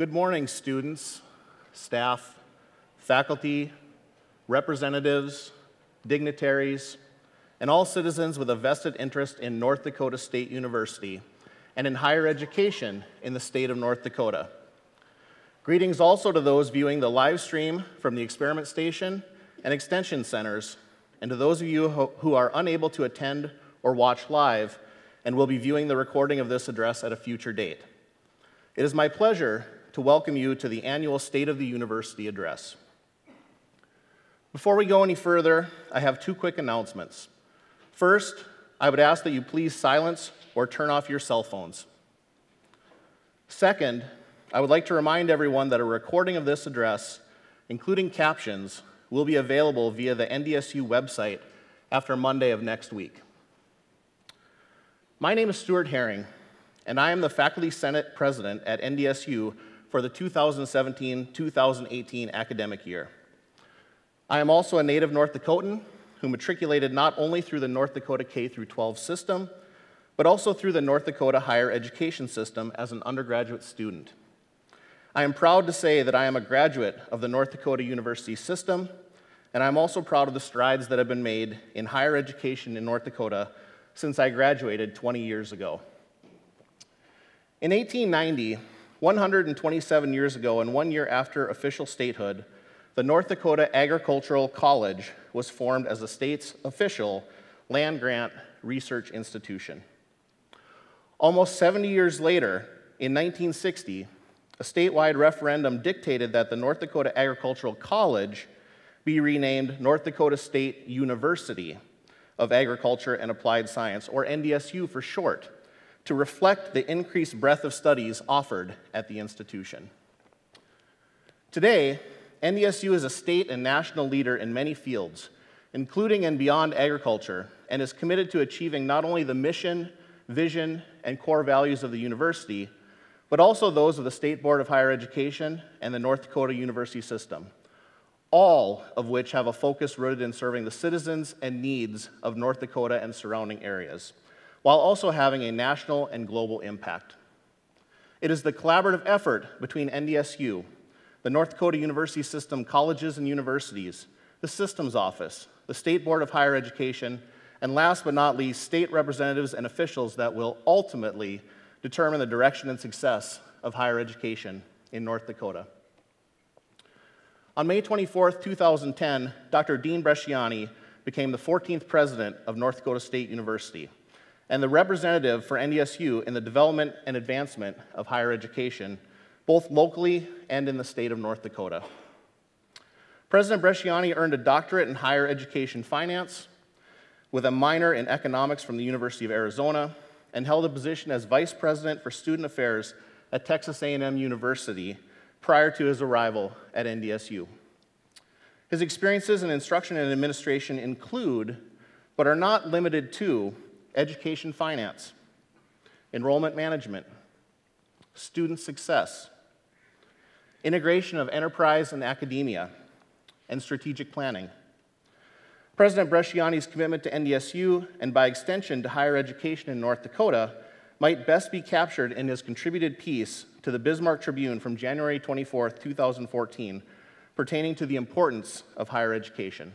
Good morning, students, staff, faculty, representatives, dignitaries, and all citizens with a vested interest in North Dakota State University and in higher education in the state of North Dakota. Greetings also to those viewing the live stream from the Experiment Station and Extension Centers, and to those of you who are unable to attend or watch live and will be viewing the recording of this address at a future date. It is my pleasure to welcome you to the annual State of the University address. Before we go any further, I have two quick announcements. First, I would ask that you please silence or turn off your cell phones. Second, I would like to remind everyone that a recording of this address, including captions, will be available via the NDSU website after Monday of next week. My name is Stuart Herring, and I am the Faculty Senate President at NDSU for the 2017 2018 academic year. I am also a native North Dakotan who matriculated not only through the North Dakota K 12 system, but also through the North Dakota higher education system as an undergraduate student. I am proud to say that I am a graduate of the North Dakota University system, and I'm also proud of the strides that have been made in higher education in North Dakota since I graduated 20 years ago. In 1890, 127 years ago, and one year after official statehood, the North Dakota Agricultural College was formed as the state's official land grant research institution. Almost 70 years later, in 1960, a statewide referendum dictated that the North Dakota Agricultural College be renamed North Dakota State University of Agriculture and Applied Science, or NDSU for short, to reflect the increased breadth of studies offered at the institution. Today, NDSU is a state and national leader in many fields, including and beyond agriculture, and is committed to achieving not only the mission, vision, and core values of the university, but also those of the State Board of Higher Education and the North Dakota University System, all of which have a focus rooted in serving the citizens and needs of North Dakota and surrounding areas, while also having a national and global impact. It is the collaborative effort between NDSU, the North Dakota University System colleges and universities, the Systems Office, the State Board of Higher Education, and last but not least, state representatives and officials that will ultimately determine the direction and success of higher education in North Dakota. On May 24, 2010, Dr. Dean Bresciani became the 14th president of North Dakota State University and the representative for NDSU in the development and advancement of higher education both locally and in the state of North Dakota. President Bresciani earned a doctorate in higher education finance with a minor in economics from the University of Arizona and held a position as vice president for student affairs at Texas A&M University prior to his arrival at NDSU. His experiences in instruction and administration include, but are not limited to, education finance, enrollment management, student success, integration of enterprise and academia, and strategic planning. President Bresciani's commitment to NDSU and by extension to higher education in North Dakota might best be captured in his contributed piece to the Bismarck Tribune from January 24, 2014, pertaining to the importance of higher education.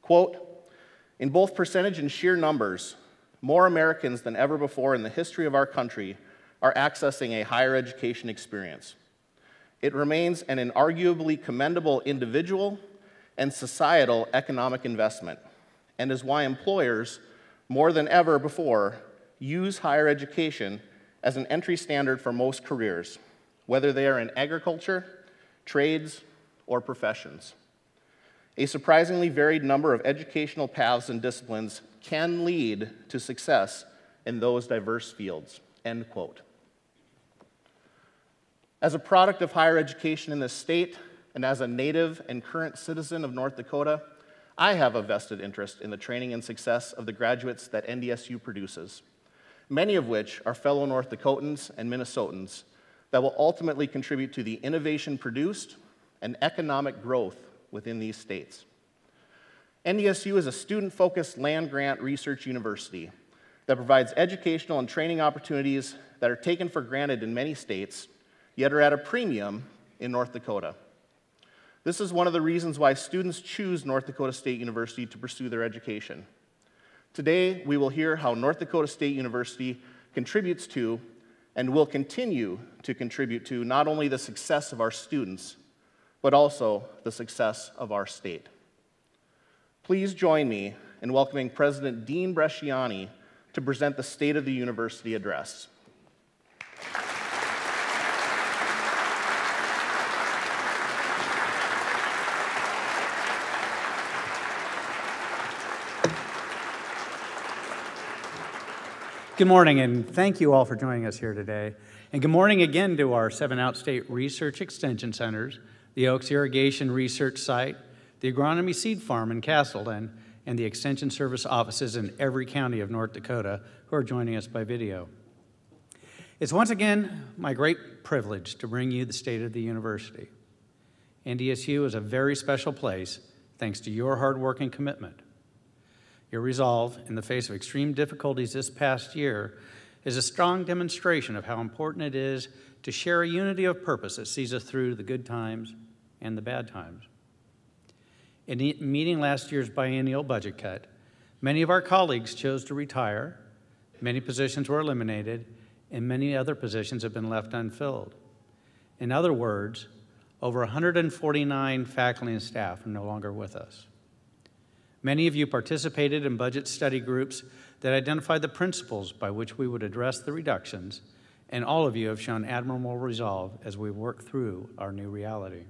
Quote, in both percentage and sheer numbers, more Americans than ever before in the history of our country are accessing a higher education experience. It remains an inarguably commendable individual and societal economic investment, and is why employers, more than ever before, use higher education as an entry standard for most careers, whether they are in agriculture, trades, or professions. A surprisingly varied number of educational paths and disciplines can lead to success in those diverse fields. End quote. As a product of higher education in this state, and as a native and current citizen of North Dakota, I have a vested interest in the training and success of the graduates that NDSU produces, many of which are fellow North Dakotans and Minnesotans that will ultimately contribute to the innovation produced and economic growth within these states. NDSU is a student focused land grant research university that provides educational and training opportunities that are taken for granted in many states yet are at a premium in North Dakota. This is one of the reasons why students choose North Dakota State University to pursue their education. Today, we will hear how North Dakota State University contributes to and will continue to contribute to not only the success of our students, but also the success of our state. Please join me in welcoming President Dean Bresciani to present the State of the University address. Good morning, and thank you all for joining us here today. And good morning again to our seven outstate research extension centers, the Oakes Irrigation Research Site, the Agronomy Seed Farm in Casselton, and the Extension Service offices in every county of North Dakota who are joining us by video. It's once again my great privilege to bring you the state of the university. NDSU is a very special place thanks to your hard work and commitment. Your resolve in the face of extreme difficulties this past year is a strong demonstration of how important it is to share a unity of purpose that sees us through the good times and the bad times. In meeting last year's biennial budget cut, many of our colleagues chose to retire, many positions were eliminated, and many other positions have been left unfilled. In other words, over 149 faculty and staff are no longer with us. Many of you participated in budget study groups that identified the principles by which we would address the reductions, and all of you have shown admirable resolve as we work through our new reality.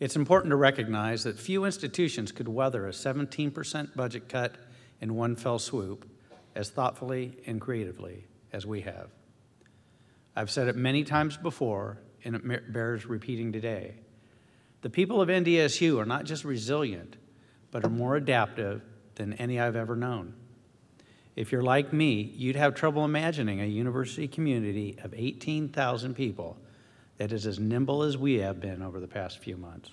It's important to recognize that few institutions could weather a 17% budget cut in one fell swoop as thoughtfully and creatively as we have. I've said it many times before, and it bears repeating today. The people of NDSU are not just resilient, but are more adaptive than any I've ever known. If you're like me, you'd have trouble imagining a university community of 18,000 people that is as nimble as we have been over the past few months.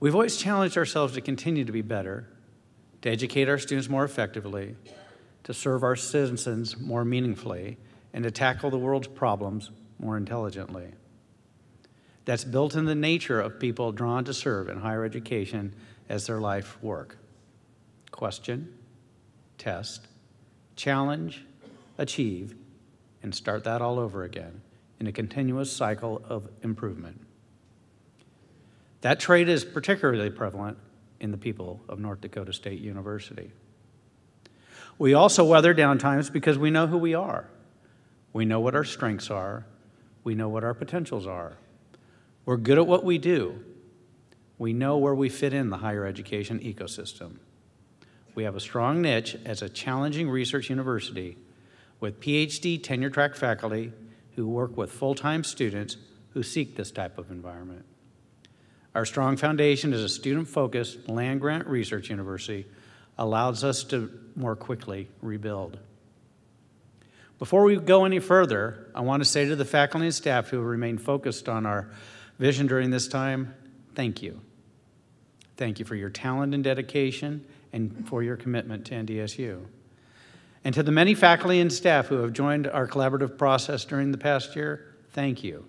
We've always challenged ourselves to continue to be better, to educate our students more effectively, to serve our citizens more meaningfully, and to tackle the world's problems more intelligently that's built in the nature of people drawn to serve in higher education as their life work. Question, test, challenge, achieve, and start that all over again in a continuous cycle of improvement. That trait is particularly prevalent in the people of North Dakota State University. We also weather downtimes because we know who we are. We know what our strengths are. We know what our potentials are. We're good at what we do. We know where we fit in the higher education ecosystem. We have a strong niche as a challenging research university with PhD tenure track faculty who work with full time students who seek this type of environment. Our strong foundation as a student focused land grant research university allows us to more quickly rebuild. Before we go any further, I want to say to the faculty and staff who remain focused on our vision during this time, thank you. Thank you for your talent and dedication and for your commitment to NDSU. And to the many faculty and staff who have joined our collaborative process during the past year, thank you.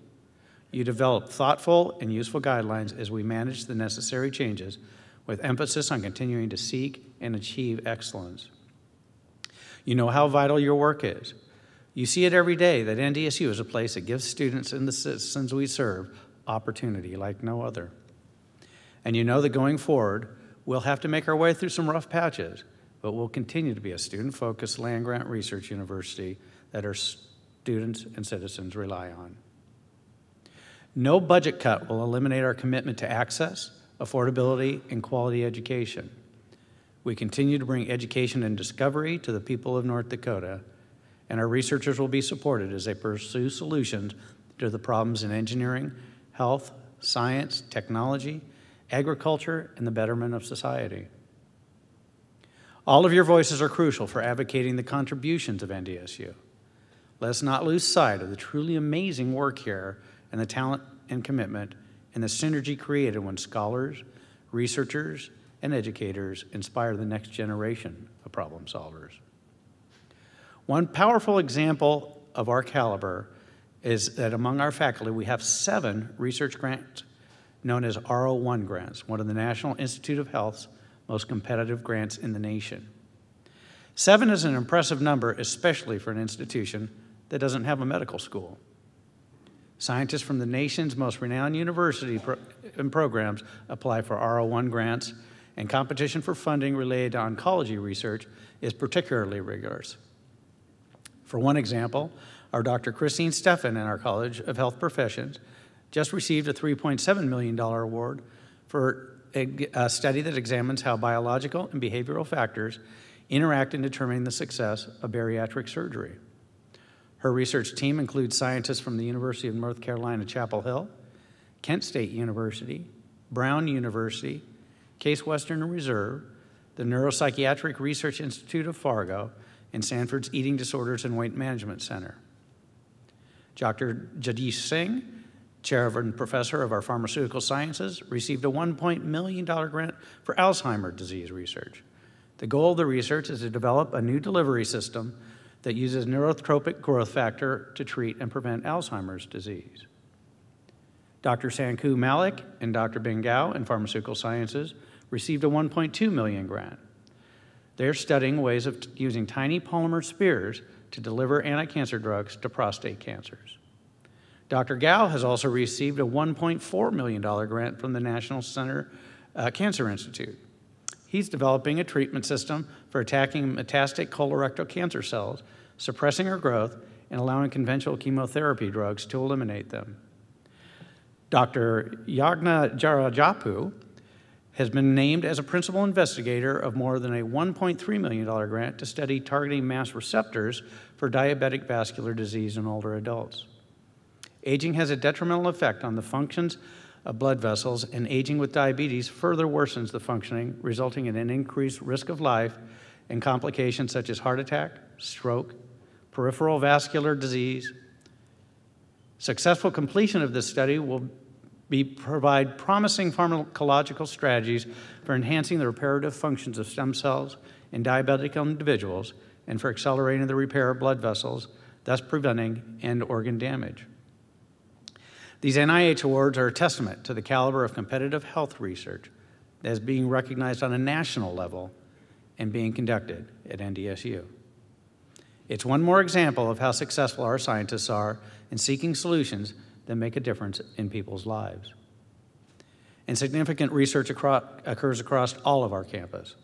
You developed thoughtful and useful guidelines as we manage the necessary changes with emphasis on continuing to seek and achieve excellence. You know how vital your work is. You see it every day that NDSU is a place that gives students and the citizens we serve opportunity like no other. And you know that going forward, we'll have to make our way through some rough patches, but we'll continue to be a student focused land grant research university that our students and citizens rely on. No budget cut will eliminate our commitment to access, affordability, and quality education. We continue to bring education and discovery to the people of North Dakota, and our researchers will be supported as they pursue solutions to the problems in engineering, health, science, technology, agriculture, and the betterment of society. All of your voices are crucial for advocating the contributions of NDSU. Let us not lose sight of the truly amazing work here and the talent and commitment and the synergy created when scholars, researchers, and educators inspire the next generation of problem solvers. One powerful example of our caliber is that among our faculty, we have seven research grants known as R01 grants, one of the National Institute of Health's most competitive grants in the nation. Seven is an impressive number, especially for an institution that doesn't have a medical school. Scientists from the nation's most renowned university pro- and programs apply for R01 grants, and competition for funding related to oncology research is particularly rigorous. For one example, our Dr. Kristine Steffen in our College of Health Professions just received a $3.7 million award for a, study that examines how biological and behavioral factors interact in determining the success of bariatric surgery. Her research team includes scientists from the University of North Carolina, Chapel Hill, Kent State University, Brown University, Case Western Reserve, the Neuropsychiatric Research Institute of Fargo, and Sanford's Eating Disorders and Weight Management Center. Dr. Jagdish Singh, chair and professor of our pharmaceutical sciences, received a $1 million grant for Alzheimer's disease research. The goal of the research is to develop a new delivery system that uses neurotrophic growth factor to treat and prevent Alzheimer's disease. Dr. Sanku Mallik and Dr. Bengao in pharmaceutical sciences received a 1.2 million grant. They're studying ways of using tiny polymer spears to deliver anti-cancer drugs to prostate cancers. Dr. Gao has also received a $1.4 million grant from the National Center uh, Cancer Institute. He's developing a treatment system for attacking metastatic colorectal cancer cells, suppressing their growth, and allowing conventional chemotherapy drugs to eliminate them. Dr. Yagna Jarajapu has been named as a principal investigator of more than a $1.3 million grant to study targeting Mas receptors for diabetic vascular disease in older adults. Aging has a detrimental effect on the functions of blood vessels, and aging with diabetes further worsens the functioning, resulting in an increased risk of life and complications such as heart attack, stroke, peripheral vascular disease. Successful completion of this study will be provide promising pharmacological strategies for enhancing the reparative functions of stem cells in diabetic individuals and for accelerating the repair of blood vessels, thus preventing end organ damage. These NIH awards are a testament to the caliber of competitive health research that is being recognized on a national level and being conducted at NDSU. It's one more example of how successful our scientists are in seeking solutions that make a difference in people's lives. And significant research occurs across all of our campus.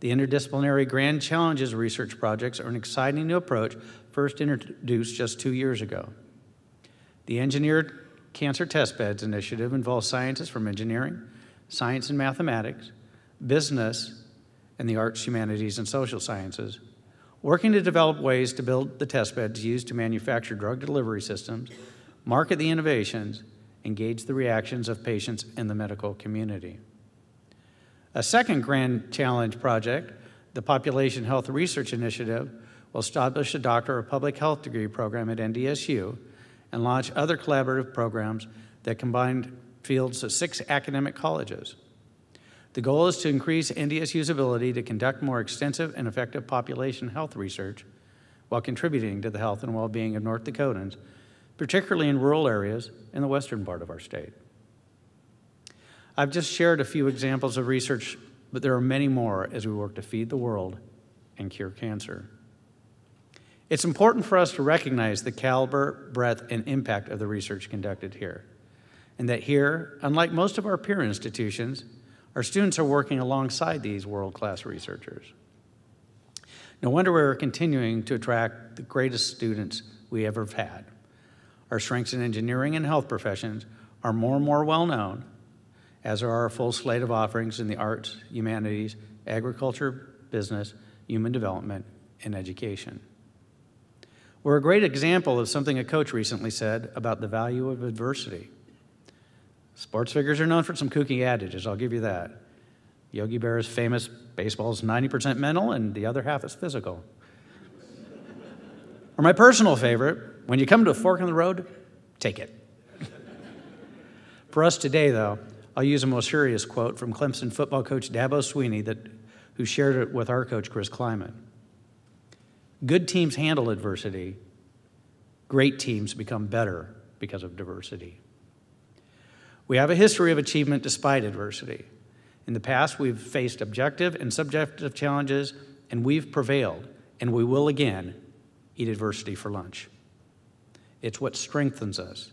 The interdisciplinary Grand Challenges research projects are an exciting new approach first introduced just two years ago. The Engineered Cancer Test Beds initiative involves scientists from engineering, science and mathematics, business, and the arts, humanities, and social sciences, working to develop ways to build the test beds used to manufacture drug delivery systems market the innovations, engage the reactions of patients in the medical community. A second grand challenge project, the Population Health Research Initiative, will establish a Doctor of Public Health degree program at NDSU and launch other collaborative programs that combine fields of six academic colleges. The goal is to increase NDSU's usability to conduct more extensive and effective population health research while contributing to the health and well being of North Dakotans particularly in rural areas in the western part of our state. I've just shared a few examples of research, but there are many more as we work to feed the world and cure cancer. It's important for us to recognize the caliber, breadth, and impact of the research conducted here. And that here, unlike most of our peer institutions, our students are working alongside these world class researchers. No wonder we're continuing to attract the greatest students we ever have had. Our strengths in engineering and health professions are more and more well known, as are our full slate of offerings in the arts, humanities, agriculture, business, human development, and education. We're a great example of something a coach recently said about the value of adversity. Sports figures are known for some kooky adages, I'll give you that. Yogi Berra's famous baseball is 90% mental and the other half is physical. or my personal favorite, when you come to a fork in the road, take it. For us today, though, I'll use a more serious quote from Clemson football coach Dabo Swinney that, who shared it with our coach Chris Klieman. Good teams handle adversity, Great teams become better because of diversity. We have a history of achievement despite adversity. In the past, we've faced objective and subjective challenges, and we've prevailed, and we will again eat adversity for lunch. It's what strengthens us.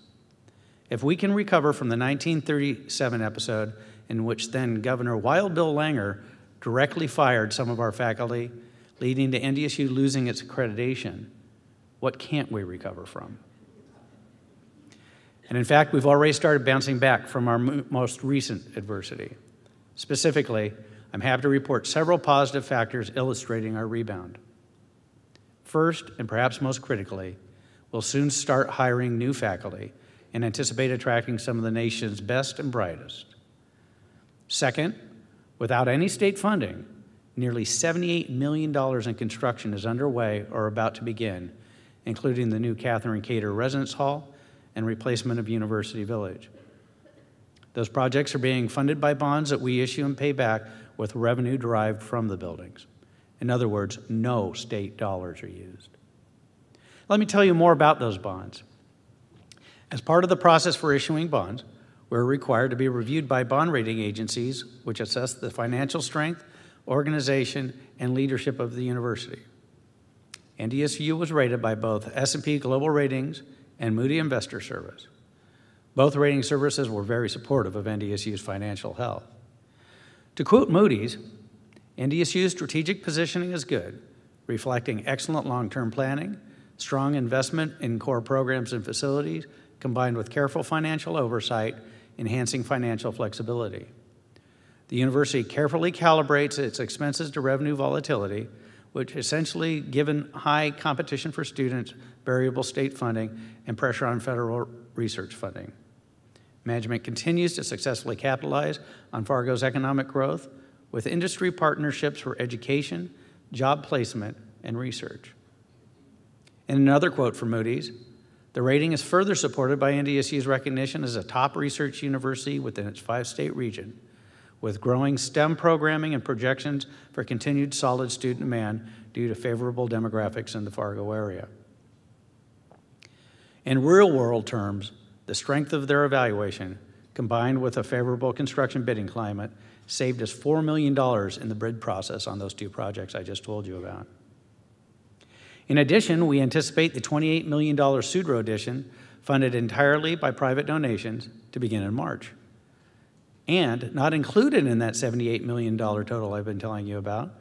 If we can recover from the 1937 episode in which then Governor Wild Bill Langer directly fired some of our faculty, leading to NDSU losing its accreditation, what can't we recover from? And in fact, we've already started bouncing back from our most recent adversity. Specifically, I'm happy to report several positive factors illustrating our rebound. First, and perhaps most critically, we'll soon start hiring new faculty and anticipate attracting some of the nation's best and brightest. Second, without any state funding, nearly $78 million in construction is underway or about to begin, including the new Catherine Cater Residence Hall and replacement of University Village. Those projects are being funded by bonds that we issue and pay back with revenue derived from the buildings. In other words, no state dollars are used. Let me tell you more about those bonds. As part of the process for issuing bonds, we're required to be reviewed by bond rating agencies, which assess the financial strength, organization, and leadership of the university. NDSU was rated by both S&P Global Ratings and Moody Investor Service. Both rating services were very supportive of NDSU's financial health. To quote Moody's, NDSU's strategic positioning is good, reflecting excellent long term planning, strong investment in core programs and facilities, combined with careful financial oversight, enhancing financial flexibility. The university carefully calibrates its expenses to revenue volatility, which essentially, given high competition for students, variable state funding, and pressure on federal research funding. Management continues to successfully capitalize on Fargo's economic growth with industry partnerships for education, job placement, and research. In another quote from Moody's, the rating is further supported by NDSU's recognition as a top research university within its five state region, with growing STEM programming and projections for continued solid student demand due to favorable demographics in the Fargo area. In real world terms, the strength of their evaluation, combined with a favorable construction bidding climate, saved us $4 million in the bid process on those two projects I just told you about. In addition, we anticipate the $28 million Sudro addition, funded entirely by private donations, to begin in March. And not included in that $78 million total I've been telling you about,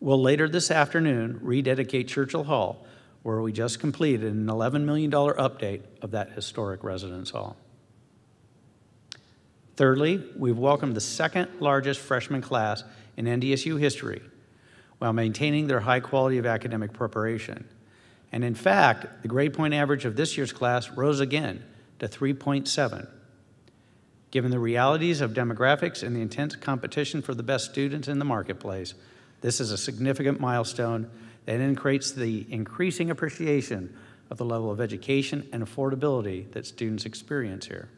will later this afternoon rededicate Churchill Hall where we just completed an $11 million update of that historic residence hall. Thirdly, we've welcomed the second largest freshman class in NDSU history while maintaining their high quality of academic preparation. And in fact, the grade point average of this year's class rose again to 3.7. Given the realities of demographics and the intense competition for the best students in the marketplace, this is a significant milestone that increases the increasing appreciation of the level of education and affordability that students experience here.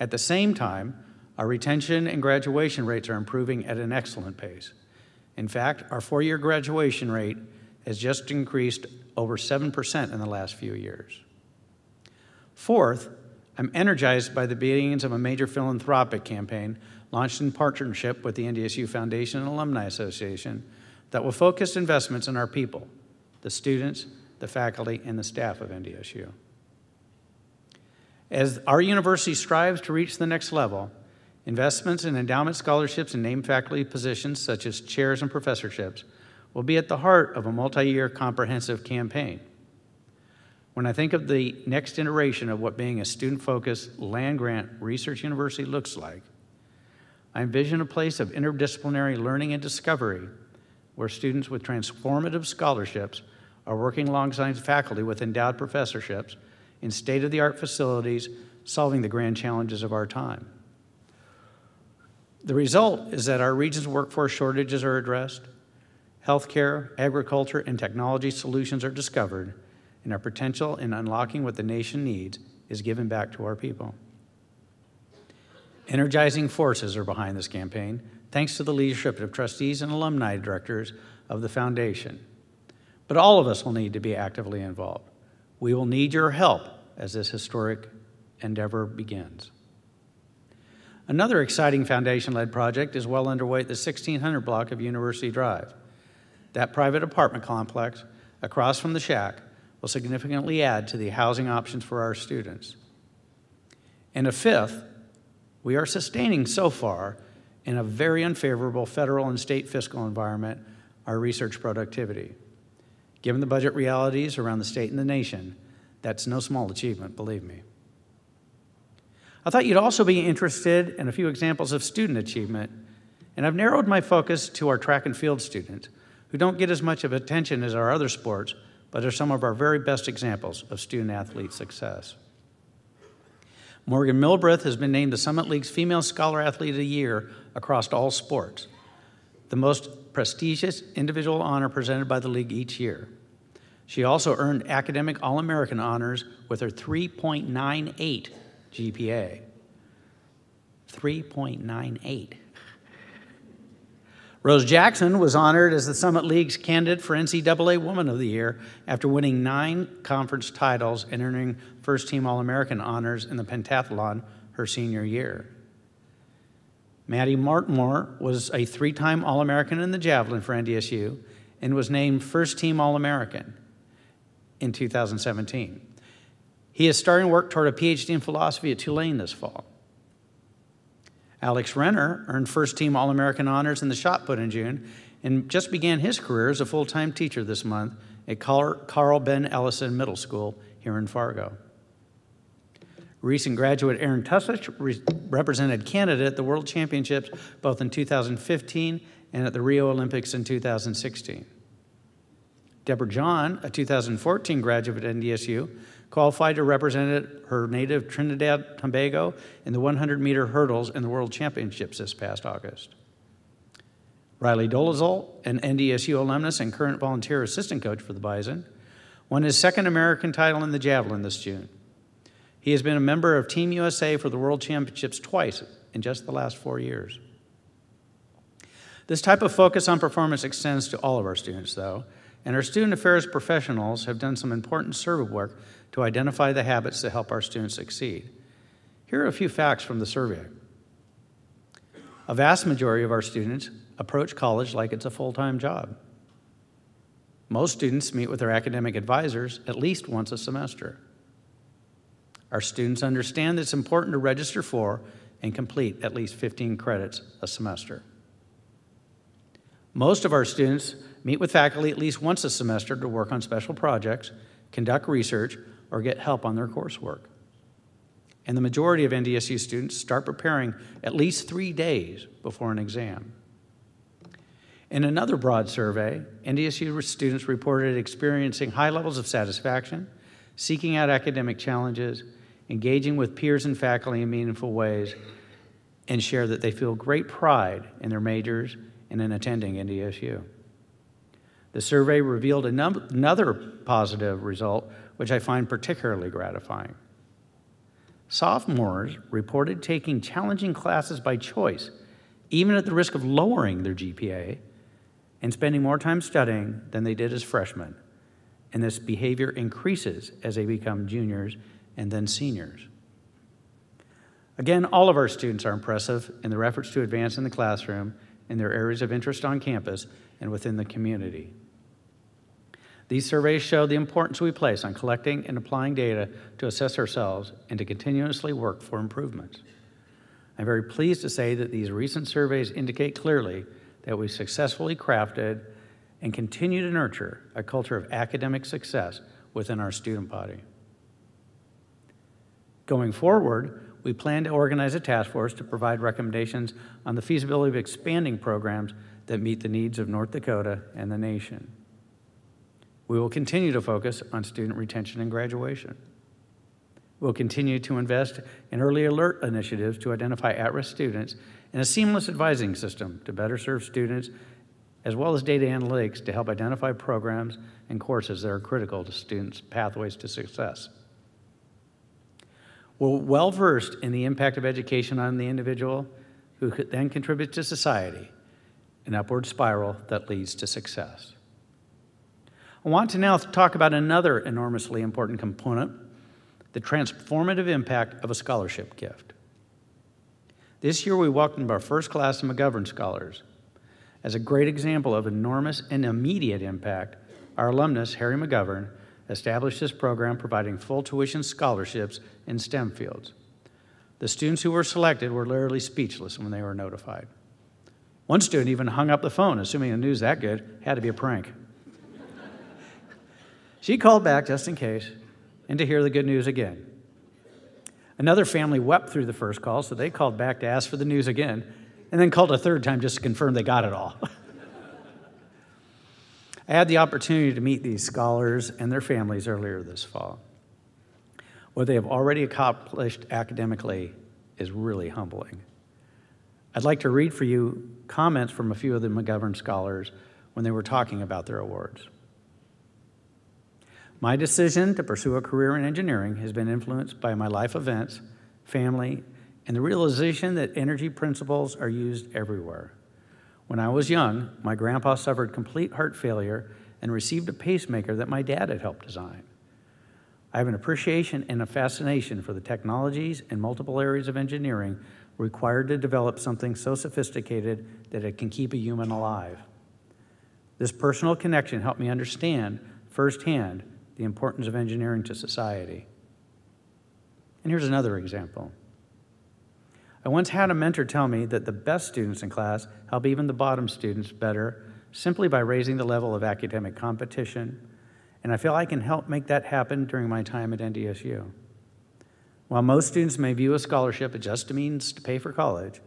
At the same time, our retention and graduation rates are improving at an excellent pace. In fact, our four year graduation rate has just increased over 7% in the last few years. Fourth, I'm energized by the beginnings of a major philanthropic campaign launched in partnership with the NDSU Foundation and Alumni Association that will focus investments in our people, the students, the faculty, and the staff of NDSU. As our university strives to reach the next level, investments in endowment scholarships and named faculty positions, such as chairs and professorships, will be at the heart of a multi year comprehensive campaign. When I think of the next iteration of what being a student focused land grant research university looks like, I envision a place of interdisciplinary learning and discovery where students with transformative scholarships are working alongside faculty with endowed professorships in state of the art facilities, solving the grand challenges of our time. The result is that our region's workforce shortages are addressed, healthcare, agriculture, and technology solutions are discovered, and our potential in unlocking what the nation needs is given back to our people. Energizing forces are behind this campaign thanks to the leadership of trustees and alumni directors of the foundation. But all of us will need to be actively involved. We will need your help as this historic endeavor begins. Another exciting foundation led project is well underway at the 1600 block of University Drive. That private apartment complex across from the shack will significantly add to the housing options for our students. And a fifth, we are sustaining so far in a very unfavorable federal and state fiscal environment our research productivity. Given the budget realities around the state and the nation, that's no small achievement, believe me. I thought you'd also be interested in a few examples of student achievement, and I've narrowed my focus to our track and field students, who don't get as much of attention as our other sports, but are some of our very best examples of student athlete success. Morgan Milbreth has been named the Summit League's Female Scholar Athlete of the Year across all sports, the most prestigious individual honor presented by the league each year. She also earned academic All American honors with her 3.98 GPA. 3.98. Rose Jackson was honored as the Summit League's candidate for NCAA Woman of the Year after winning nine conference titles and earning first team All American honors in the pentathlon her senior year. Maddie Martmore was a three time All American in the javelin for NDSU and was named first team All American in 2017. He is starting work toward a PhD in philosophy at Tulane this fall. Alex Renner earned first team All American honors in the shot put in June and just began his career as a full time teacher this month at Carl Ben Eielson Middle School here in Fargo. Recent graduate Erin Teschuk re- represented Canada at the World Championships both in 2015 and at the Rio Olympics in 2016. Deborah John, a 2014 graduate at NDSU, qualified to represent her native Trinidad Tobago in the 100 meter hurdles in the World Championships this past August. Riley Dolezal, an NDSU alumnus and current volunteer assistant coach for the Bison, won his second American title in the javelin this June. He has been a member of Team USA for the World Championships twice in just the last four years. This type of focus on performance extends to all of our students, though, and our student affairs professionals have done some important survey work to identify the habits that help our students succeed. Here are a few facts from the survey. A vast majority of our students approach college like it's a full time job. Most students meet with their academic advisors at least once a semester. Our students understand that it's important to register for and complete at least 15 credits a semester. Most of our students meet with faculty at least once a semester to work on special projects, conduct research, or get help on their coursework. And the majority of NDSU students start preparing at least three days before an exam. In another broad survey, NDSU students reported experiencing high levels of satisfaction, seeking out academic challenges, engaging with peers and faculty in meaningful ways, and share that they feel great pride in their majors and in attending NDSU. The survey revealed another positive result which I find particularly gratifying. Sophomores reported taking challenging classes by choice, even at the risk of lowering their GPA, and spending more time studying than they did as freshmen. And this behavior increases as they become juniors and then seniors. Again, all of our students are impressive in their efforts to advance in the classroom, in their areas of interest on campus, and within the community. These surveys show the importance we place on collecting and applying data to assess ourselves and to continuously work for improvements. I'm very pleased to say that these recent surveys indicate clearly that we successfully crafted and continue to nurture a culture of academic success within our student body. Going forward, we plan to organize a task force to provide recommendations on the feasibility of expanding programs that meet the needs of North Dakota and the nation. We will continue to focus on student retention and graduation. We'll continue to invest in early alert initiatives to identify at risk students and a seamless advising system to better serve students, as well as data analytics to help identify programs and courses that are critical to students' pathways to success. We're well versed in the impact of education on the individual, who then contributes to society, an upward spiral that leads to success. I want to now talk about another enormously important component the transformative impact of a scholarship gift. This year, we welcomed our first class of McGovern Scholars. As a great example of enormous and immediate impact, our alumnus, Harry McGovern, established this program providing full tuition scholarships in STEM fields. The students who were selected were literally speechless when they were notified. One student even hung up the phone, assuming the news that good had to be a prank. She called back just in case and to hear the good news again. Another family wept through the first call, so they called back to ask for the news again, and then called a third time just to confirm they got it all. I had the opportunity to meet these scholars and their families earlier this fall. What they have already accomplished academically is really humbling. I'd like to read for you comments from a few of the McGovern scholars when they were talking about their awards. My decision to pursue a career in engineering has been influenced by my life events, family, and the realization that energy principles are used everywhere. When I was young, my grandpa suffered complete heart failure and received a pacemaker that my dad had helped design. I have an appreciation and a fascination for the technologies and multiple areas of engineering required to develop something so sophisticated that it can keep a human alive. This personal connection helped me understand firsthand the importance of engineering to society. And here's another example. I once had a mentor tell me that the best students in class help even the bottom students better simply by raising the level of academic competition, and I feel I can help make that happen during my time at NDSU. While most students may view a scholarship as just a means to pay for college,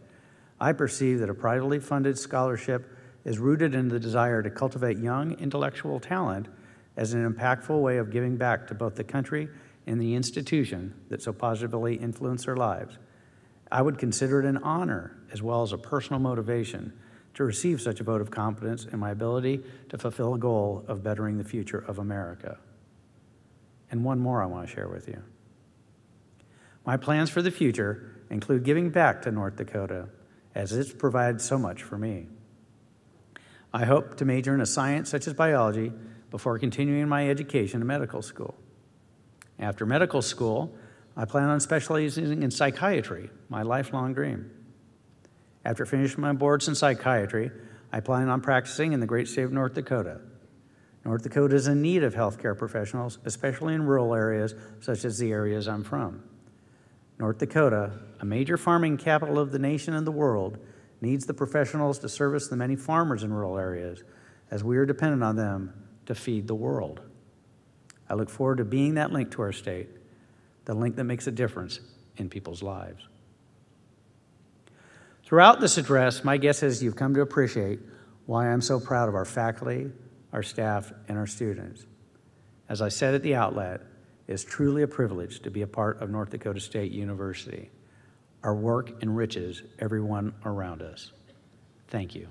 I perceive that a privately funded scholarship is rooted in the desire to cultivate young intellectual talent as an impactful way of giving back to both the country and the institution that so positively influenced their lives. I would consider it an honor as well as a personal motivation to receive such a vote of confidence in my ability to fulfill a goal of bettering the future of America. And one more I want to share with you. My plans for the future include giving back to North Dakota, as it's provided so much for me. I hope to major in a science such as biology before continuing my education in medical school. After medical school, I plan on specializing in psychiatry, my lifelong dream. After finishing my boards in psychiatry, I plan on practicing in the great state of North Dakota. North Dakota is in need of healthcare professionals, especially in rural areas such as the areas I'm from. North Dakota, a major farming capital of the nation and the world, needs the professionals to service the many farmers in rural areas, as we are dependent on them to feed the world. I look forward to being that link to our state, the link that makes a difference in people's lives. Throughout this address, my guess is you've come to appreciate why I'm so proud of our faculty, our staff, and our students. As I said at the outlet, it's truly a privilege to be a part of North Dakota State University. Our work enriches everyone around us. Thank you.